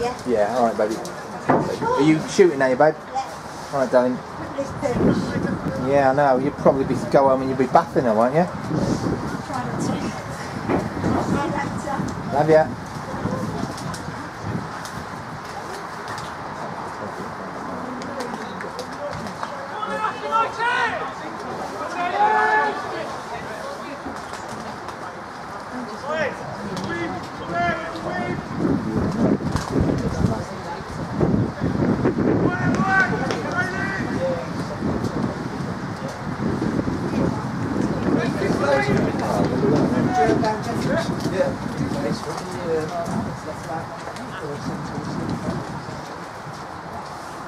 Yeah. Yeah, alright, baby. Are you shooting now, babe? Yeah. Alright, darling. Yeah, I know. You'd probably be go home and you'd be bathing her, won't you? Trying to. Later. Love ya.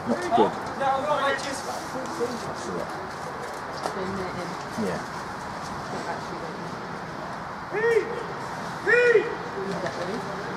Not good. Yeah. Collect it later. Walk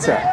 turn!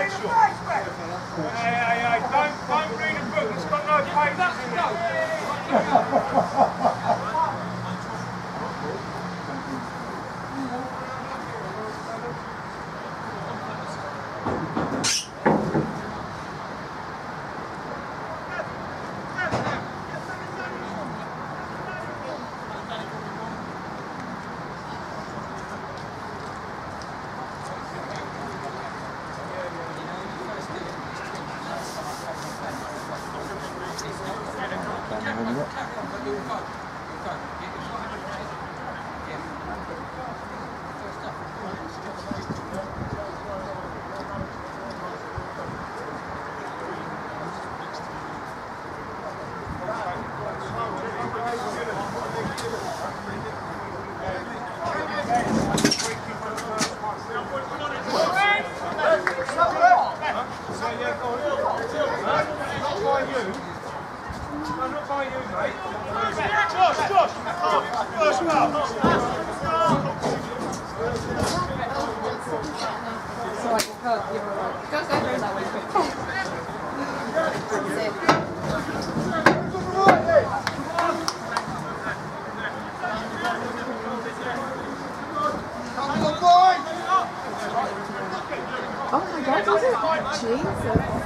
intellectual. Don't, don't read a book. that's got no pages in it. minute. Like, oh, you're like, go, go, go that way quick. That's it. Oh my god, does it? Jesus. Yeah.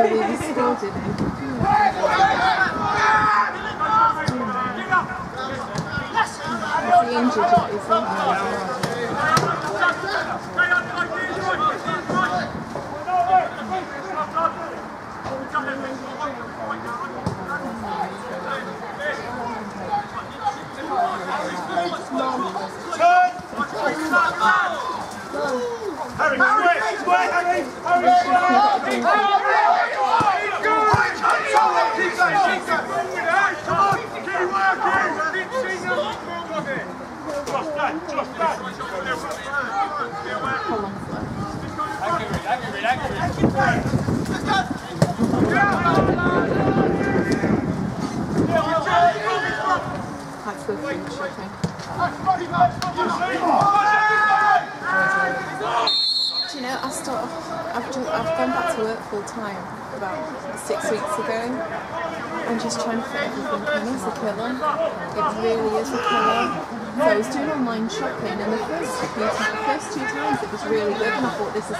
Really distorted it. He injured it, isn't he? Harry, square, square, Harry! Harry, Just that, just that. How long's left? That's the finish, I think. Do you know, I start, I've, just, I've gone back to work full time about six weeks ago. I'm just trying to fit everything in. It's a killer. It really is a killer. So I was doing online shopping, and the first the first two times it was really good, and I thought this is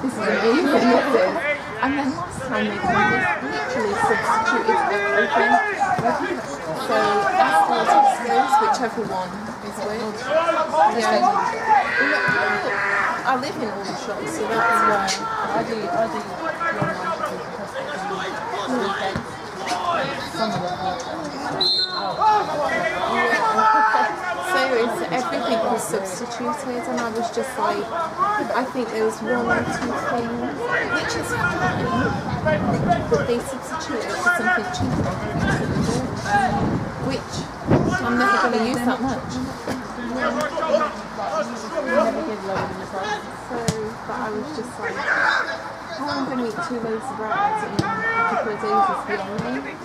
this is amazing. And then last time they kind of literally substituted everything. So that's the Tesco's, whichever one is which. Yeah. I live in all the shops, so that's why. I do, I do of So it's, everything was substituted, and I was just like, I think there was one or two things, which is fine, but they substituted for something cheaper, which I'm never going to use that much. So, but I was just like, oh, I'm going to eat two loaves of bread in a couple of days is beyond me.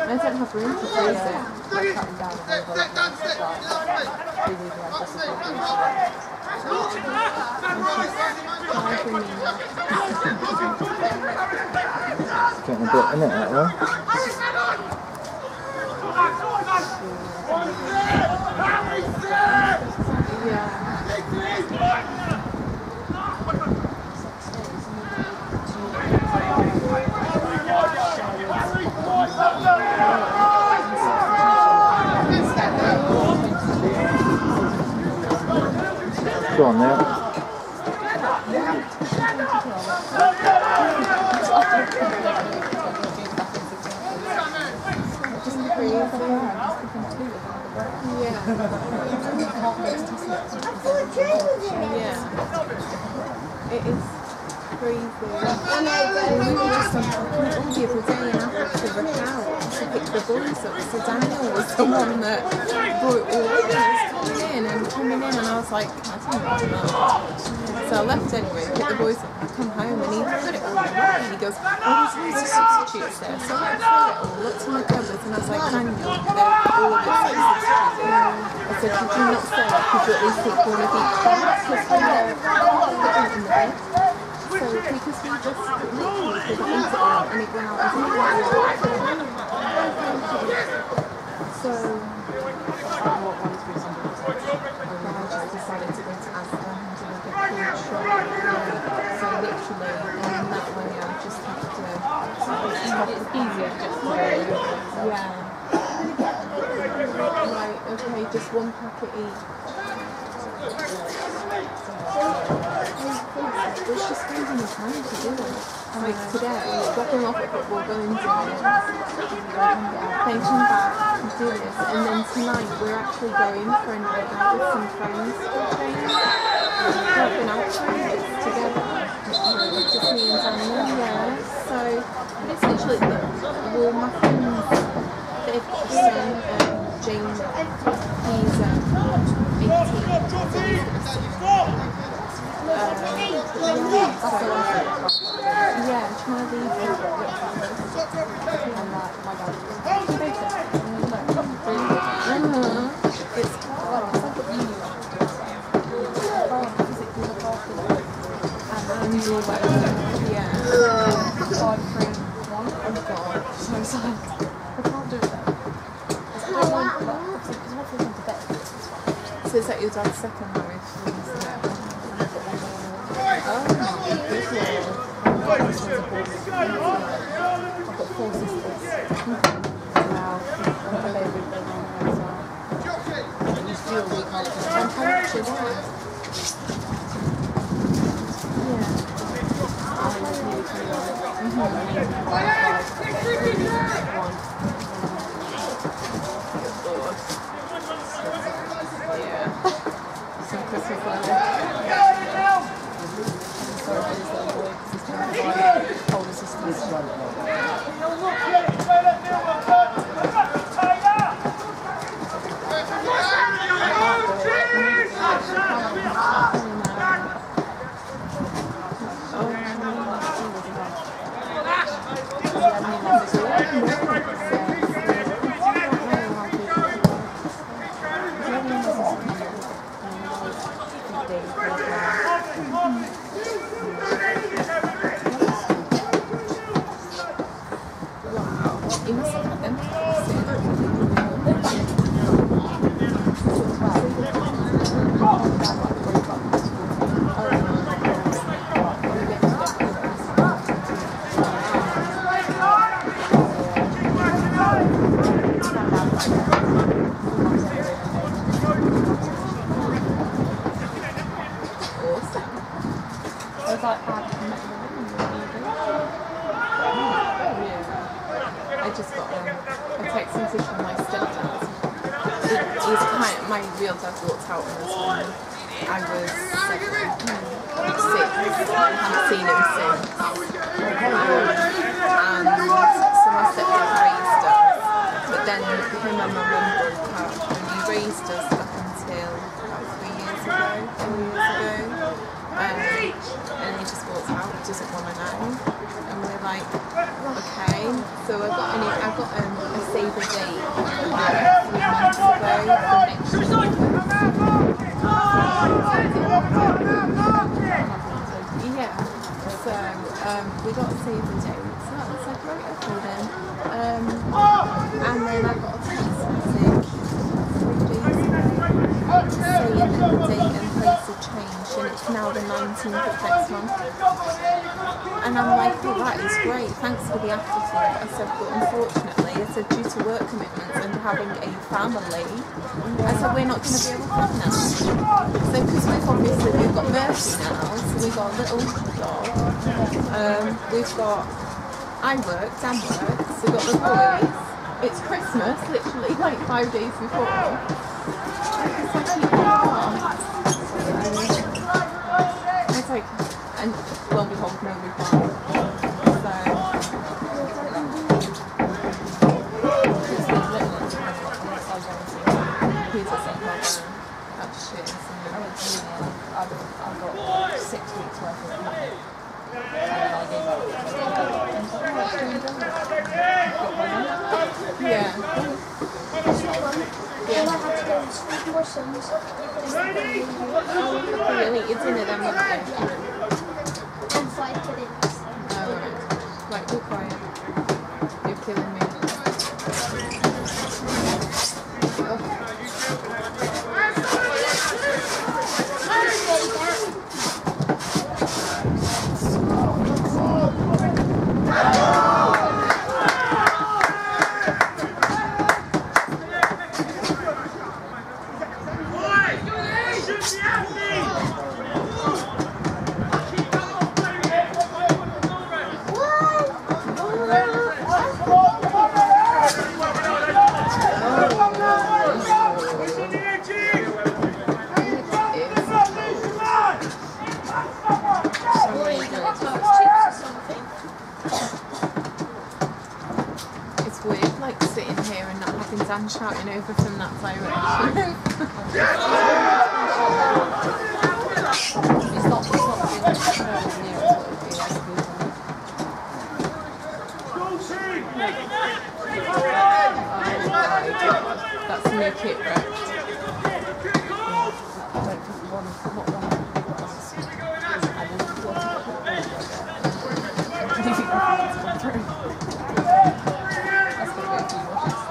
And I don't have room to freeze it. Like cutting down on the volume and stuff like would like just a bit of Five for me. Getting a bit in it, that way. Go on now. Just crazy. Yeah. Yeah. It is crazy. And we were just on talking the other day and I had to rush out to pick the boys up. So Daniel was the one that brought all over. He was coming in and coming in and I was like, I don't know. So I left anyway, picked the boys come home and he put it all away. He goes, oh, there's loads of substitutes there. So I it looked in my cupboards and I was like, Daniel, they're all the substitutes. I said, could you not say, could you at least take one of each one? Because we know put them in the bin. So because we just literally did the it and it went out So what ones we sometimes then I just decided to go to Asda and do like a food shop. So literally on that way I just have to It's easier just. Yeah. Right, okay, just one packet each. it's just spending the time to do it. Like today, dropping off at football, going then come back, do this, and then tonight we're actually going for a night out with some friends. We've out it together, and Daniel, yeah. So it's literally the well, my friends, they've got um, James, he's um, 18, so he's yeah, trying to leave my what you. Five, three, one. Oh god. So it's like, I can't do it. It's kind of like, obviously, because we've gone to bed. So is that your dad's second marriage? Oh. I've got four sisters. Wow. A baby baby as well. And you feel weak And husband. how much is that? Yeah. I was nearly 21. And then my five, one. Yeah. Some Christmas weather. Sorry little boy, because he's trying to buy older sisters. You must have had them. Awesome. I was like, I've met I just got um, a text message from my stepdad. He, he's kind of, my real walked out on us when I was six. I haven't seen him since. Um, and so my stepdad raised us. But then him and my mum broke up and he raised us up until about three years ago, four years ago. Um, and he just walked out, doesn't want to know. And we're like, okay. So I got an, I got um, a save a date about three months ago. Yeah. So um, we got a save a date. So was like, right, okay then. Um, and then I got a text message three days ago saying that the date and place had changed and it's now the 19th of next month. And I'm like, oh, that is great. Thanks for the afterthought. I said, but unfortunately, I said, due to work commitments and having a family, I said, we're not going to be able to come now. So, because we've obviously, we've got Mercy now, so we've got a little dog. Um, we've got, I work, Dan works, we've got the boys. It's Christmas, literally, like five days before. It's like, can't. It's like, and lo and behold, no reply. So, he's a second That's shit, isn't it? I've got six weeks worth of money. And I gave up. Yeah. All I had to do was feed my sons. Really, it's in it, then what man shouting over from that direction. It's not, it's not really near it would be like That's new kit, right? I don't think one, not one of the people else. I didn't want to put it over Do you think that's gone through? That's going to be a few washes.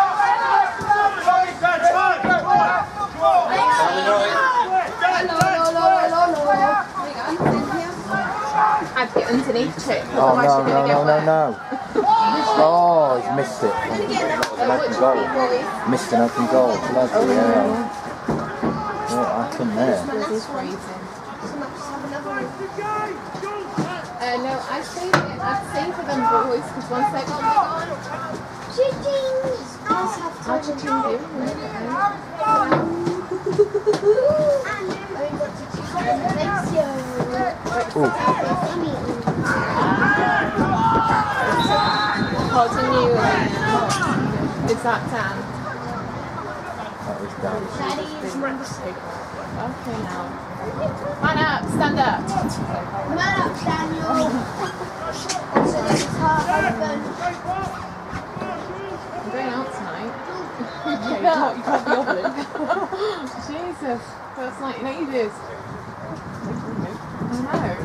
hello. I'd get underneath it. Oh otherwise no no no no no! Oh, he's missed it. An open goal. Missed an open goal. Bloody hell! What happened there? This is freezing. So much to have another one. Uh, no, I saved it. I'd save for them boys because once they're gone, gone. Chickens. Let's have How time. did you do? And we've got to choose the next you, Elena. Is that Dan? that was down. Okay, now. Man up, stand up. Man up, Daniel. Also, this is her husband. I'm going out tonight. Yeah, you can't, you can't be. Jesus, first night in ages. I know.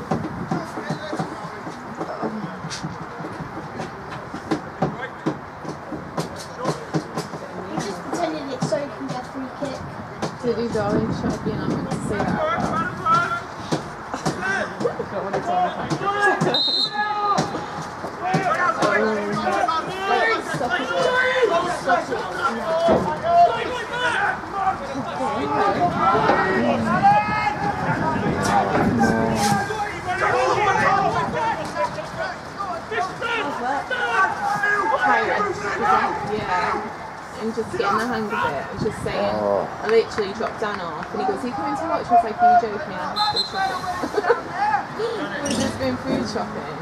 $80 shopping. I'm going to say that. um, like, And just getting the hang of it. I was just saying, Oh. I literally dropped Dan off and he goes, Are you coming to watch? I was like, Are you joking? I have to go shopping. We've just been food shopping.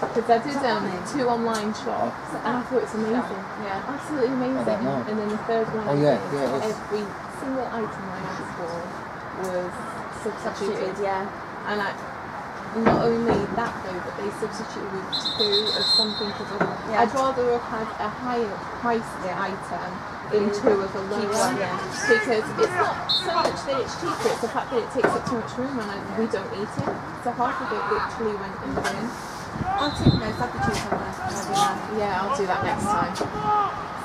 Because I did um, two online shops and I thought it's amazing. Yeah. Absolutely amazing. don't know. And then the third one, Oh, yeah, yeah, it is. every single item I asked for was substituted. Substituted, yeah. And I, not only that though, but they substituted with two of something for the Yeah. I'd rather have had a higher priced item than two of a lower one. yeah. Because it's not so much that it's cheaper, it's the fact that it takes up too much room and I, we don't eat it. So half of it literally went in the bin. I'll take no substitute. I'll do that. Yeah, I'll do that next time.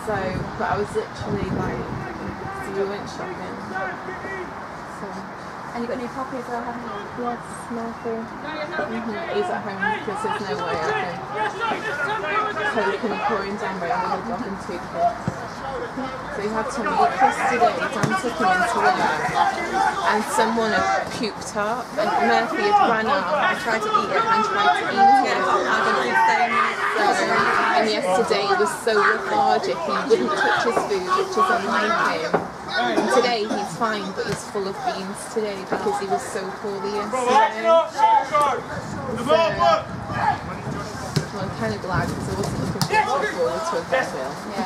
So, but I was literally like, so we went shopping. So, And you got a new puppy as well, haven't you? yes, Murphy. Mm-hmm. He's at home because there's no way I can coke and pouring down my own dog and two kids. So we had Tommy yesterday, Dan took him into work and someone had puked up and Murphy had ran up and tried to eat it and tried to eat it. So, and yesterday he was so lethargic, he wouldn't touch his food, which is unlike him. And today he's fine, but he's full of beans today because he was so poorly yesterday. Well, I'm kind of glad because I wasn't looking forward to a vet bill. Yeah.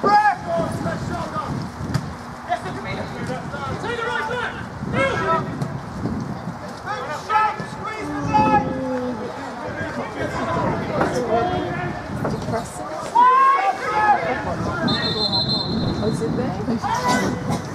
Brett! Depressing. What's it been?